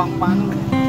pang-pang.